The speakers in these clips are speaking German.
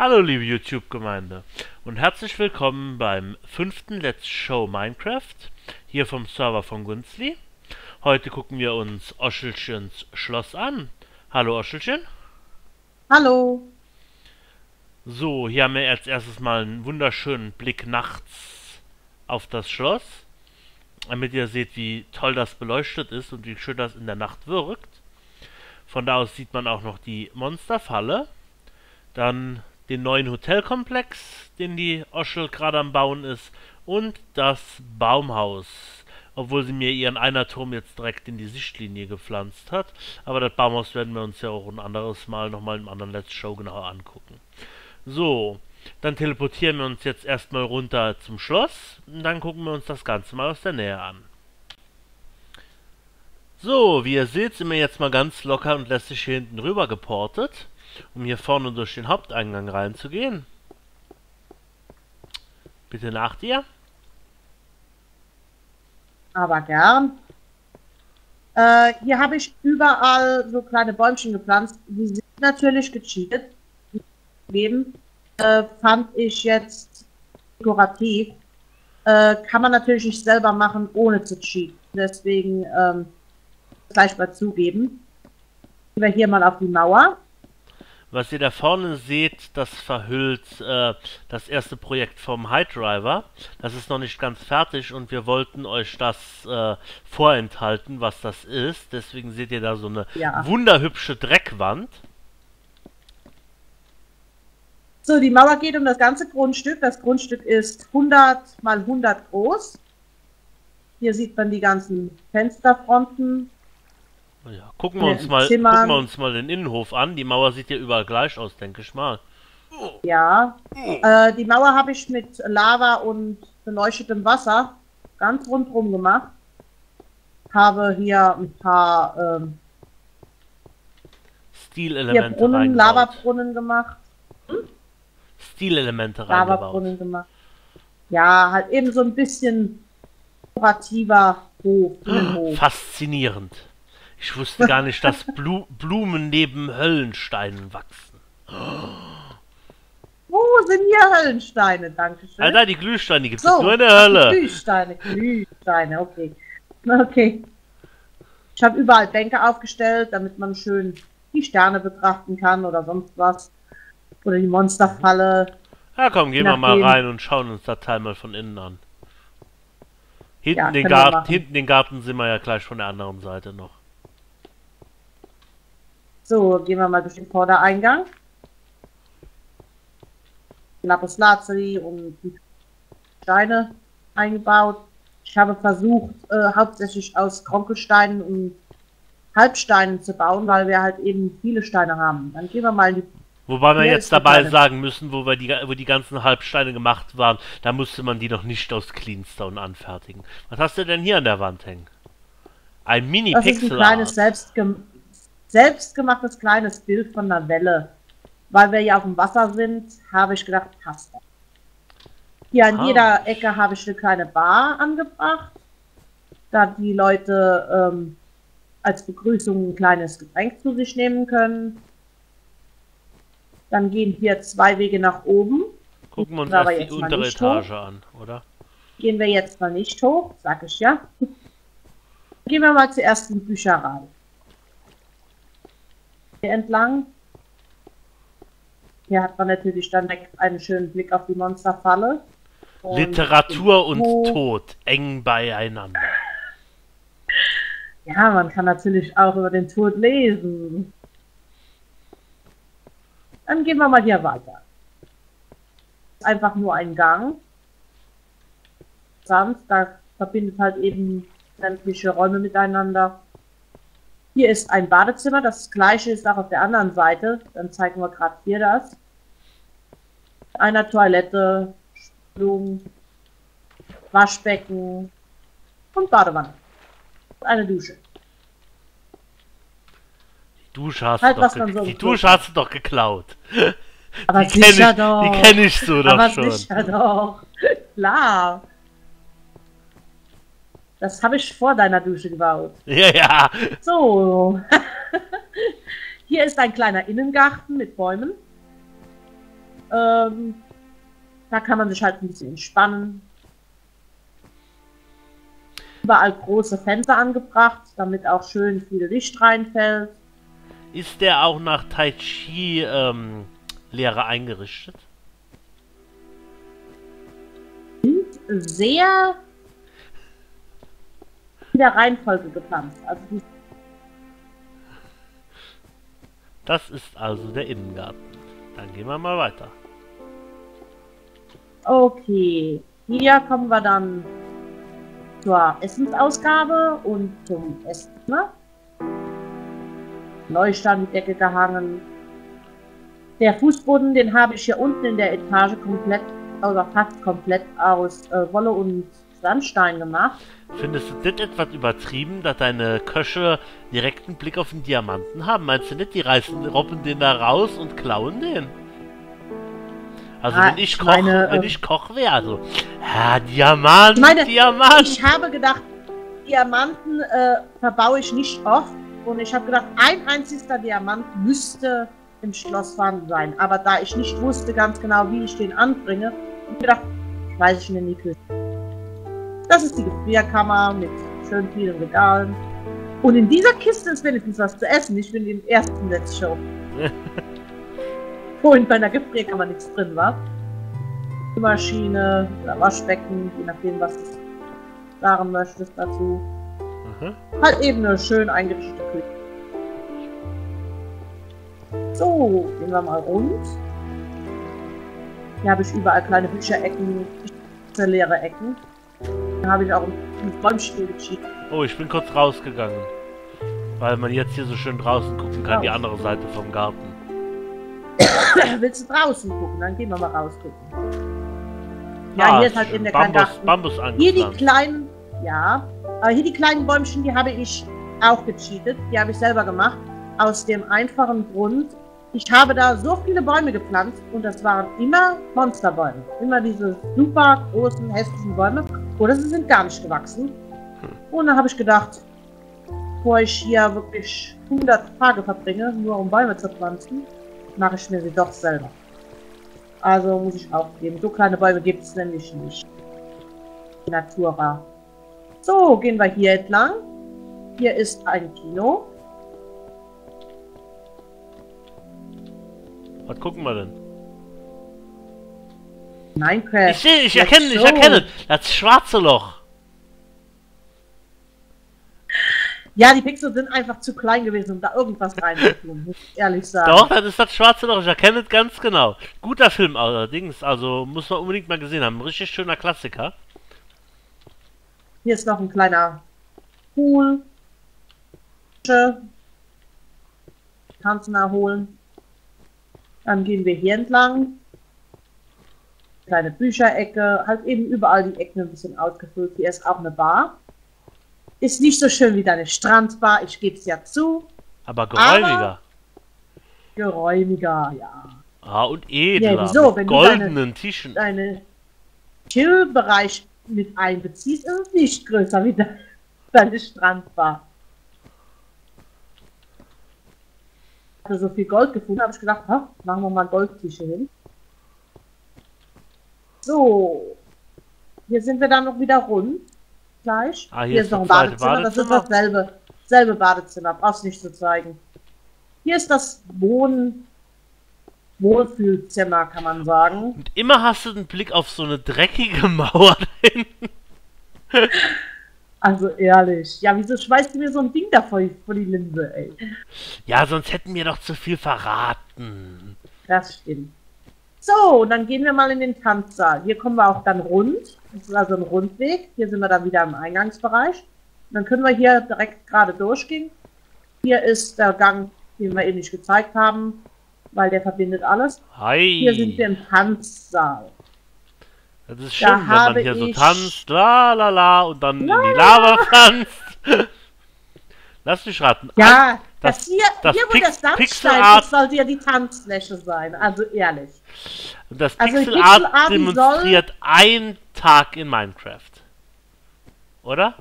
Hallo liebe YouTube-Gemeinde und herzlich willkommen beim fünften Let's Show Minecraft, hier vom Server von Gunzli. Heute gucken wir uns Oschelchens Schloss an. Hallo Oschelchen. Hallo. So, hier haben wir als erstes mal einen wunderschönen Blick nachts auf das Schloss, damit ihr seht, wie toll das beleuchtet ist und wie schön das in der Nacht wirkt. Von da aus sieht man auch noch die Monsterfalle. Dann den neuen Hotelkomplex, den die Oschel gerade am Bauen ist, und das Baumhaus. Obwohl sie mir ihren einer Turm jetzt direkt in die Sichtlinie gepflanzt hat. Aber das Baumhaus werden wir uns ja auch ein anderes Mal nochmal im anderen Let's Show genauer angucken. So, dann teleportieren wir uns jetzt erstmal runter zum Schloss. Und dann gucken wir uns das Ganze mal aus der Nähe an. So, wie ihr seht, sind wir jetzt mal ganz locker und lässig hier hinten rüber geportet um hier vorne durch den Haupteingang reinzugehen. Bitte nach dir. Aber gern. Äh, hier habe ich überall so kleine Bäumchen gepflanzt. Die sind natürlich gecheatet. Leben äh, fand ich jetzt dekorativ. Äh, kann man natürlich nicht selber machen, ohne zu cheaten. Deswegen ähm, gleich mal zugeben. Gehen wir hier mal auf die Mauer. Was ihr da vorne seht, das verhüllt äh, das erste Projekt vom High Driver. Das ist noch nicht ganz fertig und wir wollten euch das äh, vorenthalten, was das ist. Deswegen seht ihr da so eine ja. wunderhübsche Dreckwand. So, die Mauer geht um das ganze Grundstück. Das Grundstück ist 100 mal 100 groß. Hier sieht man die ganzen Fensterfronten, ja, gucken, wir uns mal, gucken wir uns mal den Innenhof an. Die Mauer sieht ja überall gleich aus, denke ich mal. Ja, äh, die Mauer habe ich mit Lava und beleuchtetem Wasser ganz rundherum gemacht. Habe hier ein paar ähm, Stilelemente Brunnen, Lavabrunnen gemacht. Hm? Stilelemente Lavabrunnen gemacht. Ja, halt eben so ein bisschen dekorativer Hof, Faszinierend. Ich wusste gar nicht, dass Blu Blumen neben Höllensteinen wachsen. Wo sind hier Höllensteine? Dankeschön. Alter, die Glühsteine gibt es so, nur in der Hölle. Glühsteine, Glühsteine, okay. Okay. Ich habe überall Bänke aufgestellt, damit man schön die Sterne betrachten kann oder sonst was. Oder die Monsterfalle. Ja, komm, gehen wir mal rein und schauen uns das Teil mal von innen an. Hinten, ja, den Garten, hinten den Garten sind wir ja gleich von der anderen Seite noch. So, gehen wir mal durch den Vordereingang. Lapis Lazuli und die Steine eingebaut. Ich habe versucht, äh, hauptsächlich aus Kronkelsteinen und Halbsteinen zu bauen, weil wir halt eben viele Steine haben. Dann gehen wir mal in die Wobei wir jetzt dabei sagen müssen, wo wir die, wo die ganzen Halbsteine gemacht waren, da musste man die noch nicht aus Cleanstone anfertigen. Was hast du denn hier an der Wand hängen? Ein Mini-Pixel. Das ist ein kleines selbstgem selbstgemachtes kleines Bild von einer Welle. Weil wir ja auf dem Wasser sind, habe ich gedacht, passt das. Hier an ah. jeder Ecke habe ich eine kleine Bar angebracht, da die Leute ähm, als Begrüßung ein kleines Getränk zu sich nehmen können. Dann gehen hier zwei Wege nach oben. Gucken wir uns erst die untere Etage hoch. an, oder? Gehen wir jetzt mal nicht hoch, sag ich ja. Gehen wir mal zuerst in die Bücherei entlang. Hier hat man natürlich dann einen schönen Blick auf die Monsterfalle. Und Literatur und Tod eng beieinander. Ja, man kann natürlich auch über den Tod lesen. Dann gehen wir mal hier weiter. Einfach nur ein Gang. Sonst, da verbindet halt eben sämtliche Räume miteinander. Hier ist ein Badezimmer, das gleiche ist auch auf der anderen Seite. Dann zeigen wir gerade hier das. Einer Toilette, Blumen, Waschbecken und Badewanne. Eine Dusche. Die Dusche hast, halt, du, doch so die Dusche hast du doch geklaut. Aber die sicher ich, doch. Die kenne ich so doch Aber schon. sicher doch. Klar. Das habe ich vor deiner Dusche gebaut. Ja, ja. So. Hier ist ein kleiner Innengarten mit Bäumen. Ähm, da kann man sich halt ein bisschen entspannen. Überall große Fenster angebracht, damit auch schön viel Licht reinfällt. Ist der auch nach Tai Chi ähm, Lehre eingerichtet? Sehr der Reihenfolge geplant. Also Das ist also der Innengarten. Dann gehen wir mal weiter. Okay, hier kommen wir dann zur Essensausgabe und zum Esszimmer. Leuchtstandecke gehangen. Der Fußboden, den habe ich hier unten in der Etage komplett, oder fast komplett aus äh, Wolle und Sandstein gemacht. Findest du das etwas übertrieben, dass deine Köche direkten Blick auf den Diamanten haben? Meinst du nicht, die reißen, robben den da raus und klauen den? Also Ah, wenn ich Koch, meine, wenn ähm, ich Koch wäre, also, ja, Diamant, Ich meine, Diamant. Ich habe gedacht, Diamanten äh, verbaue ich nicht oft. Und ich habe gedacht, ein einziger Diamant müsste im Schloss vorhanden sein. Aber da ich nicht wusste ganz genau, wie ich den anbringe, habe ich gedacht, weiß ich mir in die Küche. Das ist die Gefrierkammer mit schön vielen Regalen. Und in dieser Kiste ist wenigstens was zu essen. Ich bin im ersten Netz schon. Wo in meiner Gefrierkammer nichts drin war. Maschine oder Waschbecken, je nachdem, was du sagen möchtest dazu. Mhm. Halt eben eine schön eingerichtete Küche. So, gehen wir mal rund. Hier habe ich überall kleine Bücherecken, leere Ecken. Hier habe ich auch ein Bäumchen geschieden. Oh, ich bin kurz rausgegangen. Weil man jetzt hier so schön draußen gucken kann, die Raus. andere Seite vom Garten. Willst du draußen gucken? Dann gehen wir mal raus gucken. Ja, Ah, hier ist halt eben der Bambus, Garten. Bambus Hier die kleinen, ja, aber hier die kleinen Bäumchen, die habe ich auch gecheatet. Die habe ich selber gemacht. Aus dem einfachen Grund, ich habe da so viele Bäume gepflanzt und das waren immer Monsterbäume. Immer diese super großen, hässlichen Bäume. Oder sie sind gar nicht gewachsen. Und dann habe ich gedacht, bevor ich hier wirklich 100 Tage verbringe, nur um Bäume zu pflanzen, mache ich mir sie doch selber. Also muss ich aufgeben. So kleine Bäume gibt es nämlich nicht. Natura. So, gehen wir hier entlang. Hier ist ein Kino. Was gucken wir denn? Minecraft. Ich sehe, ich erkenne, ich erkenne. Das schwarze Loch. Ja, die Pixel sind einfach zu klein gewesen, um da irgendwas reinzutun, muss ich ehrlich sagen. Doch, das ist das schwarze Loch. Ich erkenne es ganz genau. Guter Film allerdings. Also muss man unbedingt mal gesehen haben. Richtig schöner Klassiker. Hier ist noch ein kleiner Pool. Tanzen erholen. Dann gehen wir hier entlang. Kleine Bücherecke, halt eben überall die Ecken ein bisschen ausgefüllt. Hier ist auch eine Bar. Ist nicht so schön wie deine Strandbar, ich gebe es ja zu. Aber geräumiger. Geräumiger, ja. Ah, und edler. Ja, wieso? mit Wenn du goldenen Tischen. Deine Chill-Bereich mit einbeziehst, ist es nicht größer wie de deine Strandbar. Hatte so viel Gold gefunden, habe ich gedacht, ha, machen wir mal Goldtische hin. So. Hier sind wir dann noch wieder rund. Gleich. Ah, hier ist ist noch ein zweite Badezimmer. Das ist Badezimmer. dasselbe. Selbe Badezimmer. Brauchst nicht zu zeigen. Hier ist das Wohn Wohlfühlzimmer, kann man sagen. Und immer hast du den Blick auf so eine dreckige Mauer da hinten. Also ehrlich. Ja, wieso schmeißt du mir so ein Ding da vor, vor die Linse, ey? Ja, sonst hätten wir doch zu viel verraten. Das stimmt. So, dann gehen wir mal in den Tanzsaal. Hier kommen wir auch dann rund. Das ist also ein Rundweg. Hier sind wir dann wieder im Eingangsbereich. Und dann können wir hier direkt gerade durchgehen. Hier ist der Gang, den wir eben nicht gezeigt haben, weil der verbindet alles. Hi. Hier sind wir im Tanzsaal. Das ist Da schön, wenn man hier so tanzt, la la la, und dann La, in die la, Lava tanzt. Lass mich raten. Ja, das- das, hier, das hier wo Pix- das Sandstein Pixelart- ist, sollte ja die Tanzfläche sein. Also ehrlich. Und das Also die Pixel Pixel Art Art, die demonstriert einen Tag in Minecraft. Oder?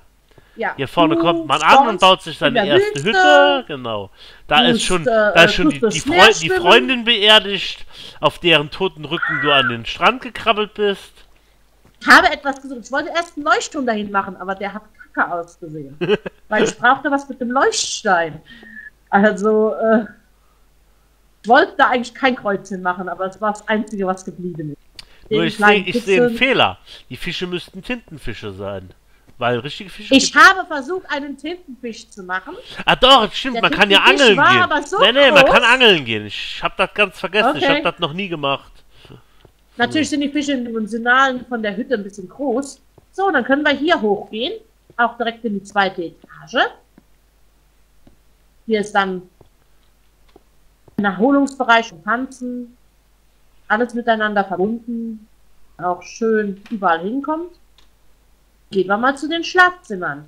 Ja. Hier vorne Du kommt man an und baut sich in seine erste Wüste. Hütte. Genau. Da ist schon, äh, da ist schon die, die, Freu die. Freundin beerdigt, auf deren toten Rücken du an den Strand gekrabbelt bist. Ich habe etwas gesucht. Ich wollte erst einen Leuchtturm dahin machen, aber der hat kacke ausgesehen. weil ich brauchte was mit dem Leuchtstein. Also, äh, ich wollte da eigentlich kein Kreuzchen machen, aber es war das Einzige, was geblieben ist. Nur ich sehe ich seh einen. Fehler. Die Fische müssten Tintenfische sein. Weil richtige Fische. Ich habe versucht, einen Tintenfisch zu machen. ah doch, stimmt, Der man kann ja angeln war gehen. aber so nee, nee, man groß. kann angeln gehen. Ich habe das ganz vergessen. Ich Okay. habe das noch nie gemacht. Natürlich sind die Fische in dimensionalen von der Hütte ein bisschen groß. So, dann können wir hier hochgehen. Auch direkt in die zweite Etage. Hier ist dann ein Erholungsbereich und Tanzen. Alles miteinander verbunden. Auch schön überall hinkommt. Gehen wir mal zu den Schlafzimmern,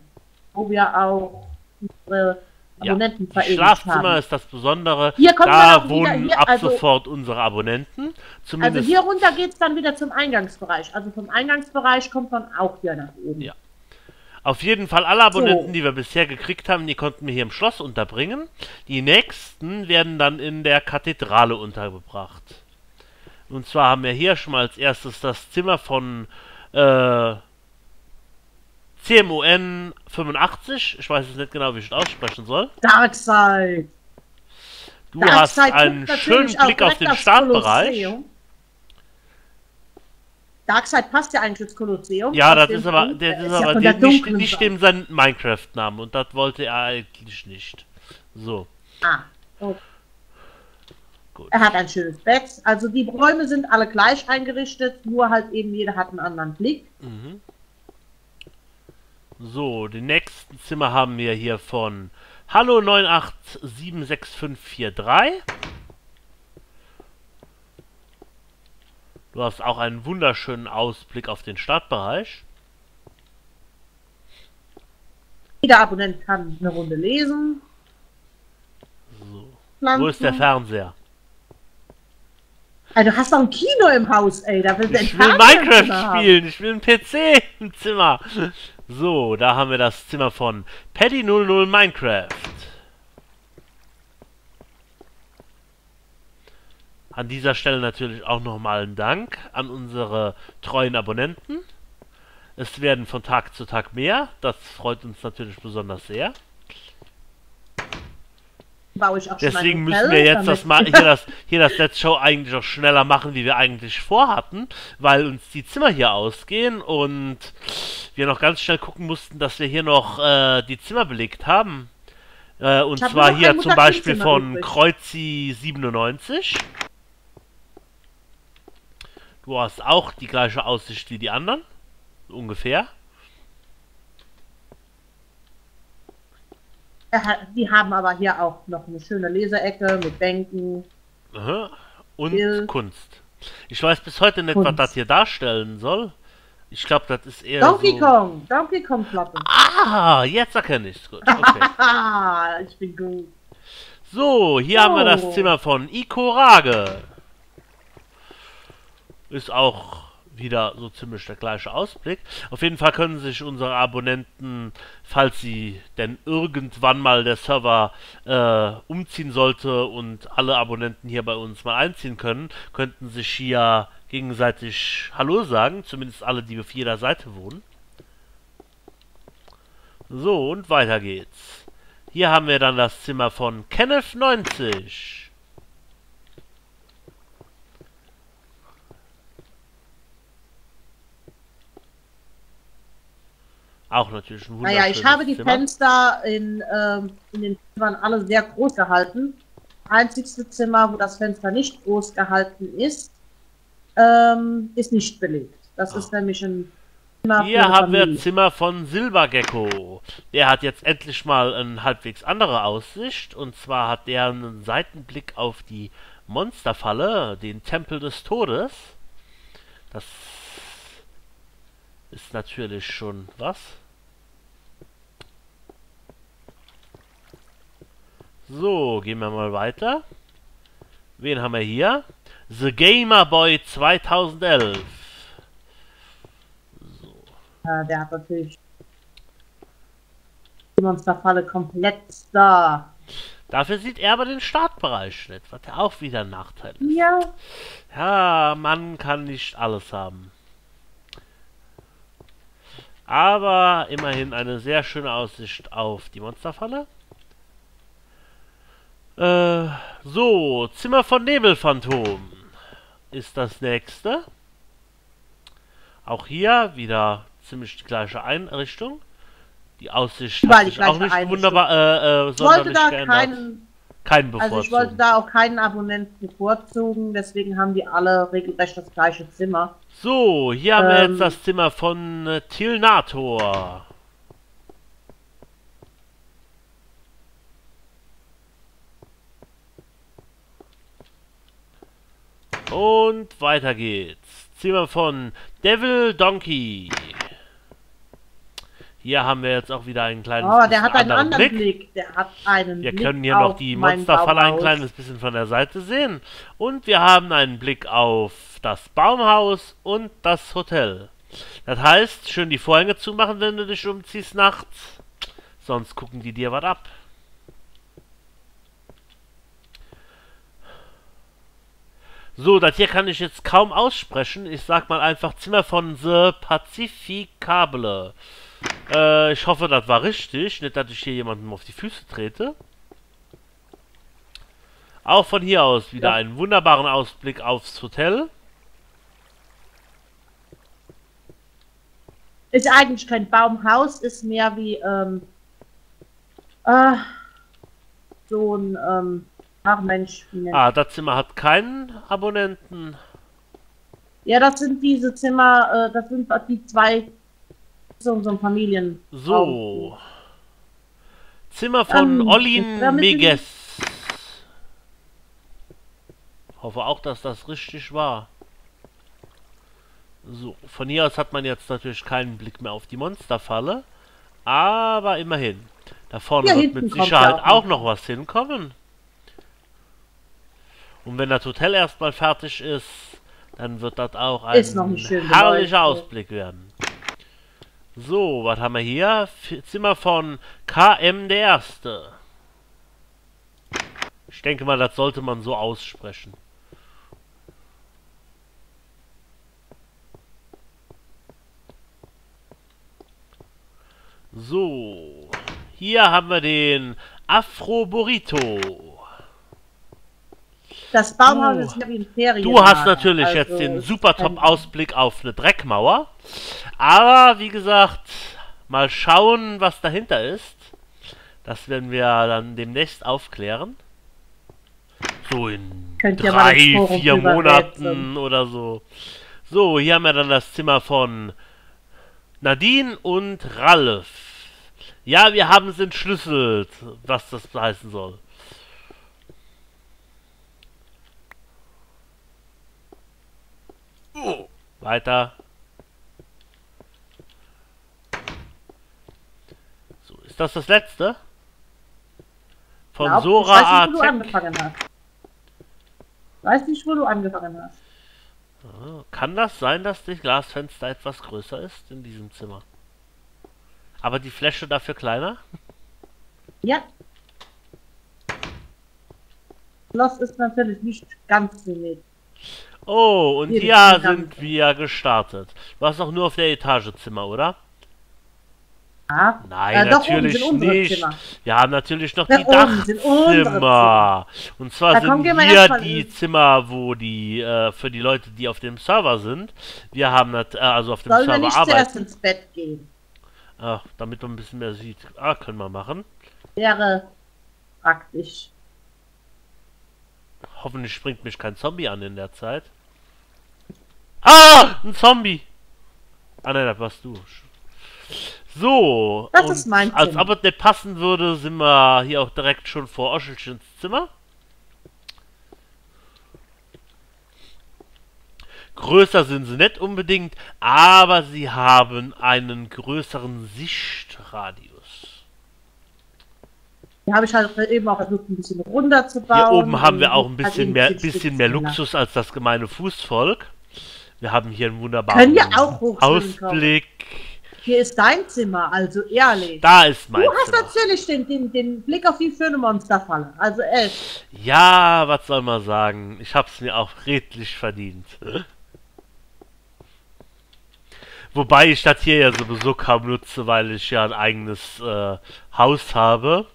wo wir auch unsere Abonnenten Die verewigt Schlafzimmer haben. ist das Besondere. Hier wir da wohnen hier, ab also- sofort unsere Abonnenten. Also Zumindest hier runter geht es dann wieder zum Eingangsbereich. Also vom Eingangsbereich kommt man auch hier nach oben. Ja. Auf jeden Fall alle Abonnenten, So. die wir bisher gekriegt haben, die konnten wir hier im Schloss unterbringen. Die nächsten werden dann in der Kathedrale untergebracht. Und zwar haben wir hier schon mal als erstes das Zimmer von äh, CMON 85. Ich weiß jetzt nicht genau, wie ich es aussprechen soll. Darkseid. Du hast Darkseid einen guckt schönen Blick auf den Startbereich. Darkseid passt ja eigentlich ins Kolosseum. Ja, das ist aber, er ist ja aber der nicht, nicht dem sein Minecraft-Namen und das wollte er eigentlich nicht. So, Ah, okay. gut. Er hat ein schönes Bett. Also die Räume sind alle gleich eingerichtet, nur halt eben jeder hat einen anderen Blick. Mhm. So, die nächsten Zimmer haben wir hier von Hallo 9876543. Du hast auch einen wunderschönen Ausblick auf den Startbereich. Jeder Abonnent kann eine Runde lesen. So. Wo ist der Fernseher? Ey, du hast doch ein Kino im Haus, ey. Da willst du Ich will Minecraft spielen, ich will einen PC im Zimmer. So, da haben wir das Zimmer von Paddy00 Minecraft. An dieser Stelle natürlich auch nochmal ein Dank an unsere treuen Abonnenten. Es werden von Tag zu Tag mehr. Das freut uns natürlich besonders sehr. Baue ich auch schon Deswegen ein müssen wir jetzt das mal hier das hier das Let's Show eigentlich auch schneller machen, wie wir eigentlich vorhatten, weil uns die Zimmer hier ausgehen und wir noch ganz schnell gucken mussten, dass wir hier noch äh, die Zimmer belegt haben. Äh, und hab zwar hier zum Beispiel von übrig. Kreuzi 97. Du hast auch die gleiche Aussicht wie die anderen. Ungefähr. Er hat- Die haben aber hier auch noch eine schöne Leseecke mit Bänken. Aha. Und Bild. Kunst. Ich weiß bis heute nicht, Kunst. was das hier darstellen soll. Ich glaube, das ist eher Donkey so... Kong, Donkey Kong Platte. Ah, jetzt erkenne ich es. Gut, okay. Ich bin gut. So, hier haben wir das Oh. Zimmer von Ikorage. Ist auch wieder so ziemlich der gleiche Ausblick. Auf jeden Fall können sich unsere Abonnenten, falls sie denn irgendwann mal der Server äh, umziehen sollte und alle Abonnenten hier bei uns mal einziehen können, könnten sich hier gegenseitig Hallo sagen, zumindest alle, die auf jeder Seite wohnen. So, und weiter geht's. Hier haben wir dann das Zimmer von Kenneth90. Auch natürlich ein Naja, ich habe die Zimmer. Fenster in, ähm, in den Zimmern alle sehr groß gehalten. Einzigste Zimmer, wo das Fenster nicht groß gehalten ist, ähm, ist nicht belegt. Das ist nämlich ein Zimmer Hier haben wir Familie. Zimmer von Silbergecko. Der hat jetzt endlich mal eine halbwegs andere Aussicht. Und zwar hat der einen Seitenblick auf die Monsterfalle, den Tempel des Todes. Das ist natürlich schon was. So, gehen wir mal weiter. Wen haben wir hier? The Gamer Boy 2011. Ja, der hat natürlich die Monsterfalle komplett da. Dafür sieht er aber den Startbereich nicht, was ja auch wieder ein Nachteil ist. Ja, Ja, man kann nicht alles haben. Aber immerhin eine sehr schöne Aussicht auf die Monsterfalle. Äh, so, Zimmer von Nebelphantom ist das nächste. Auch hier wieder ziemlich die gleiche Einrichtung. Die Aussicht Überall hat sich auch nicht Einrichtung. wunderbar, äh, äh, sonderlich da geändert. keinen, Keinen also ich wollte bevorzugen. da auch keinen Abonnenten bevorzugen, deswegen haben die alle regelrecht das gleiche Zimmer. So, hier haben wir Ähm. jetzt das Zimmer von äh, Tilnator. Und weiter geht's. Zimmer von Devil Donkey. Hier haben wir jetzt auch wieder ein kleines Oh, der hat einen anderen anderen Blick. Der hat einen wir Blick können hier noch die Monsterfalle ein kleines bisschen von der Seite sehen. Und wir haben einen Blick auf das Baumhaus und das Hotel. Das heißt, schön die Vorhänge zumachen, wenn du dich umziehst nachts. Sonst gucken die dir was ab. So, das hier kann ich jetzt kaum aussprechen. Ich sag mal einfach Zimmer von The Pacificable. Äh, ich hoffe, das war richtig. Nicht, dass ich hier jemandem auf die Füße trete. Auch von hier aus wieder Ja. einen wunderbaren Ausblick aufs Hotel. Ist eigentlich kein Baumhaus, ist mehr wie ähm, äh, so ein ähm, ach Mensch, Ah, das Zimmer hat keinen Abonnenten. Ja, das sind diese Zimmer, äh, das sind die zwei so ein Familien. So. Zimmer von Ähm, Olin Meges. Hoffe auch, dass das richtig war. So, von hier aus hat man jetzt natürlich keinen Blick mehr auf die Monsterfalle. Aber immerhin. Da vorne Ja, wird mit Sicherheit auch auch noch was hinkommen. Und wenn das Hotel erstmal fertig ist, dann wird das auch ein schön herrlicher. Ausblick werden. So, was haben wir hier? F Zimmer von KM der Erste. Ich denke mal, das sollte man so aussprechen. So, hier haben wir den Afro Burrito. Das Baumhaus Du- ist ja wie ein Ferien. Du hast natürlich also, jetzt den super ähm, Top-Ausblick auf eine Dreckmauer. Aber wie gesagt, mal schauen, was dahinter ist. Das werden wir dann demnächst aufklären. So in Könnt drei, vier Monaten oder so. So, hier haben wir dann das Zimmer von Nadine und Ralf. Ja, wir haben es entschlüsselt, was das heißen soll. Weiter. So, ist das das letzte? Von glaub, Sora Ich weiß nicht, wo du angefangen hast. Weiß nicht, wo du angefangen hast. Ah, Kann das sein, dass das Glasfenster etwas größer ist in diesem Zimmer? Aber die Fläche dafür kleiner? Ja. Schloss ist natürlich nicht ganz symmetrisch. Oh, und Hier, die sind wir gestartet. Du hast auch nur auf der Etage Zimmer, oder? Ja. Nein, Äh, doch, oben natürlich nicht. Zimmer. Wir haben natürlich noch Da die Dachzimmer. Und zwar Da sind wir hier die Zimmer, wo die äh, für die Leute, die auf dem Server sind. Wir haben nat- äh, also auf dem Sollen wir Server nicht zuerst arbeiten. ins Bett gehen? Ach, damit man ein bisschen mehr sieht. Ah, können wir machen. Wäre praktisch. Hoffentlich springt mich kein Zombie an in der Zeit. Ah, ein Zombie. Ah nein, das warst du. So. Das ist mein Als ob es nicht passen würde, sind wir hier auch direkt schon vor Oschelchens Zimmer. Größer sind sie nicht unbedingt, aber sie haben einen größeren Sichtradius. Hier habe ich halt eben auch versucht, ein bisschen runterzubauen. Hier oben haben wir auch ein halt bisschen eben mehr, bisschen mehr Luxus als das gemeine Fußvolk. Wir haben hier einen wunderbaren Ausblick. Hier ist dein Zimmer, also ehrlich. Da ist mein du hast Zimmer. natürlich den, den, den Blick auf die schöne Monsterfalle. Also echt. Ja, was soll man sagen? Ich hab's mir auch redlich verdient. Wobei ich das hier ja sowieso kaum nutze, weil ich ja ein eigenes äh, Haus habe.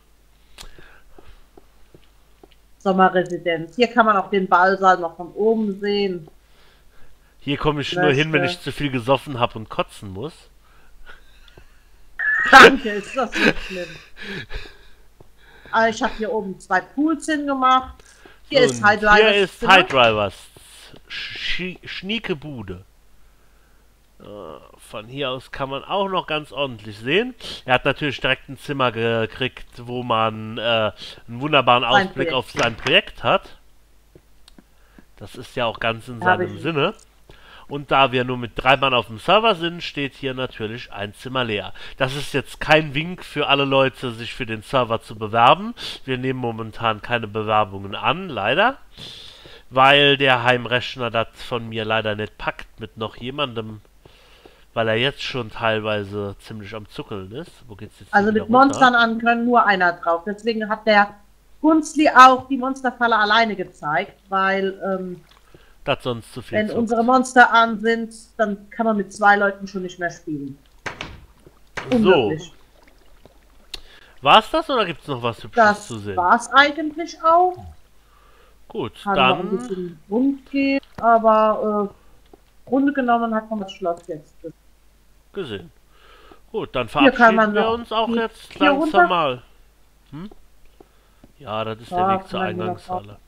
Sommerresidenz. Hier kann man auch den Ballsaal noch von oben sehen. Hier komme ich nur hin, wenn ich zu viel gesoffen habe und kotzen muss. Danke, ist das nicht schlimm. Aber ich habe hier oben zwei Pools hingemacht. Hier ist Und High Drivers. Hier ist. High Drivers. Sch Schnieke Bude. Äh, Von hier aus kann man auch noch ganz ordentlich sehen. Er hat natürlich direkt ein Zimmer gekriegt, wo man äh, einen wunderbaren Ausblick auf sein Projekt hat. Das ist ja auch ganz in seinem. Sinne. Und da wir nur mit drei Mann auf dem Server sind, steht hier natürlich ein Zimmer leer. Das ist jetzt kein Wink für alle Leute, sich für den Server zu bewerben. Wir nehmen momentan keine Bewerbungen an, leider. Weil der Heimrechner das von mir leider nicht packt mit noch jemandem. Weil er jetzt schon teilweise ziemlich am Zuckeln ist. Wo geht's jetzt Also mit? Monstern an können nur einer drauf. Deswegen hat der Gunzli auch die Monsterfalle alleine gezeigt, weil ähm, Das sonst zu viel wenn zuckt. unsere Monster an sind, dann kann man mit zwei Leuten schon nicht mehr spielen. So, Unmöglich. war's das oder gibt's noch was Hübsches Das zu sehen? war's eigentlich auch. Gut, Kann noch ein dann bisschen rund gehen, aber äh, Runde genommen hat man das Schloss jetzt. Gesehen. Gut, dann verabschieden wir uns auch jetzt langsam mal. Hm? Ja, das ist der Ja, Weg zur Eingangshalle.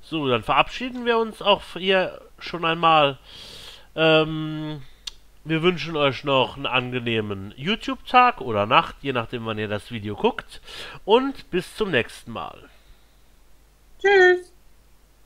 So, dann verabschieden wir uns auch hier schon einmal. Ähm, wir wünschen euch noch einen angenehmen YouTube-Tag oder Nacht, je nachdem, wann ihr das Video guckt. Und bis zum nächsten Mal.